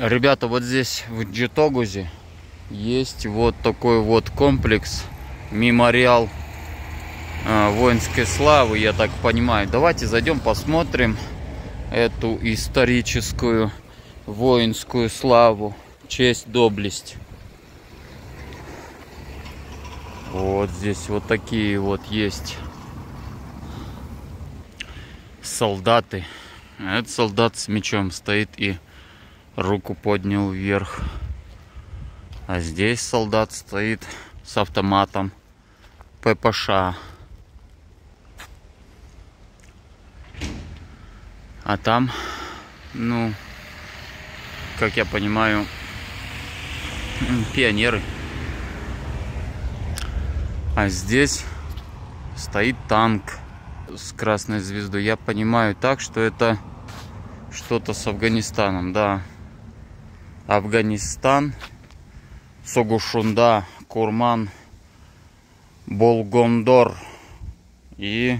Ребята, вот здесь в Джитогузе есть вот такой вот комплекс мемориал э, воинской славы, я так понимаю. Давайте зайдем посмотрим эту историческую воинскую славу, честь, доблесть. Вот здесь вот такие вот есть солдаты. Этот солдат с мечом стоит и руку поднял вверх. А здесь солдат стоит с автоматом ППШ. А там, ну, как я понимаю, пионеры. А здесь стоит танк с красной звездой. Я понимаю так, что это что-то с Афганистаном, да. Афганистан, Согушунда, Курман, Болгондор. И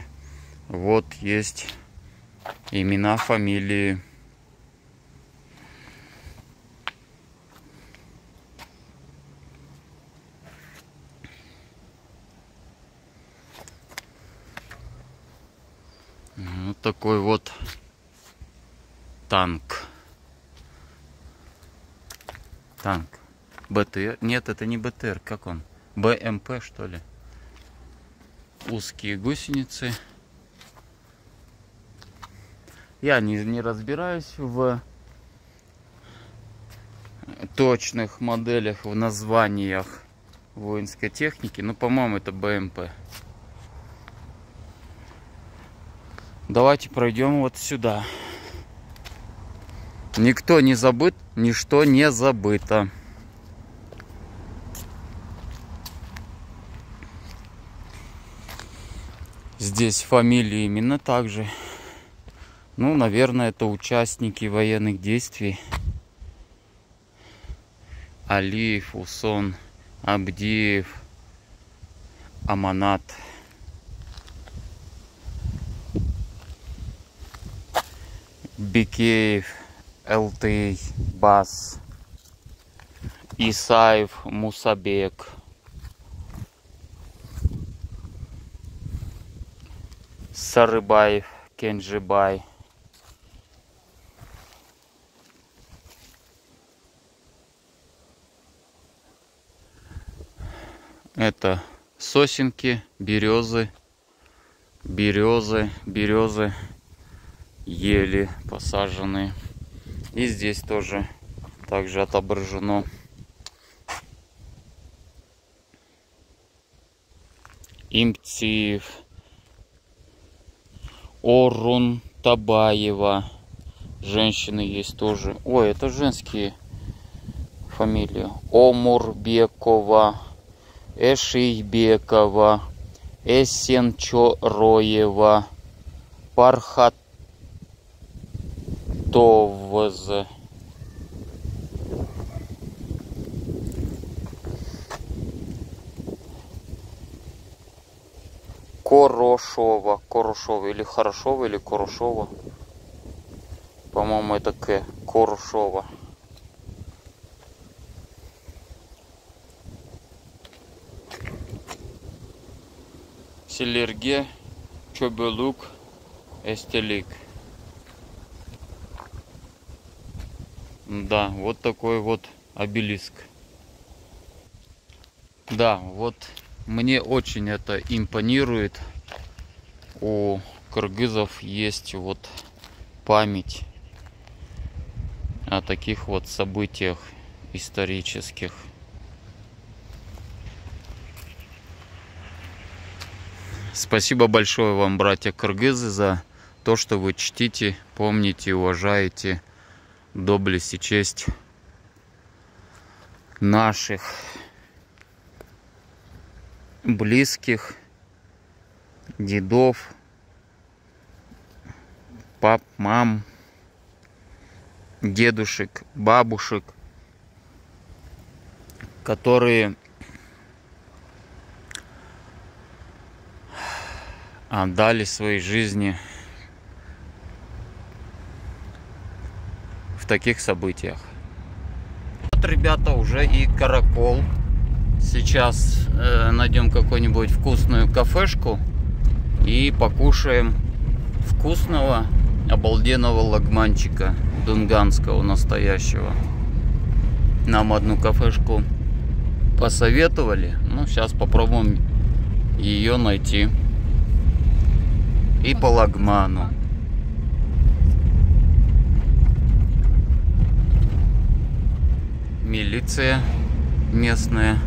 вот есть имена, фамилии. Вот такой вот танк. Танк. БТР. Нет, это не БТР. Как он? БМП, что ли? Узкие гусеницы. Я не, не разбираюсь в точных моделях, в названиях воинской техники. Но, по-моему, это БМП. Давайте пройдем вот сюда. Никто не забыт, ничто не забыто. Здесь фамилии именно так же. Ну, наверное, это участники военных действий. Алиев, Усон, Абдиев, Аманат. Бикеев, Элтей, Бас, Исаев, Мусабек. Сарыбаев, Кенджибай. Это сосенки, березы, березы, березы ели посаженные. И здесь тоже также отображено. Имтиев, Орун Табаева. Женщины есть тоже. Ой, это женские фамилии. Омурбекова, Эшийбекова, Эсенчороева, Пархат Товз. Корошова. Корошова. Или Хорошова, или Корошова. По-моему, это К. Корошова. Селерге, Чобелук, Эстелик. Да, вот такой вот обелиск. Да, вот мне очень это импонирует. У кыргызов есть вот память о таких вот событиях исторических. Спасибо большое вам, братья кыргызы, за то, что вы чтите, помните, уважаете доблесть и честь наших близких, дедов, пап, мам, дедушек, бабушек, которые отдали свои жизни таких событиях. вот, ребята, уже и каракол. Сейчас э, найдем какую-нибудь вкусную кафешку и покушаем вкусного, обалденного лагманчика дунганского настоящего. Нам одну кафешку посоветовали. Ну, сейчас попробуем ее найти. И по лагману. Милиция местная.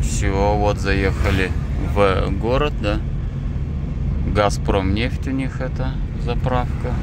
Все, вот заехали в город, да. Газпром нефть у них это заправка.